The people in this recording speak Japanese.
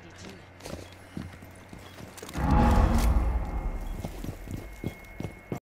切り10。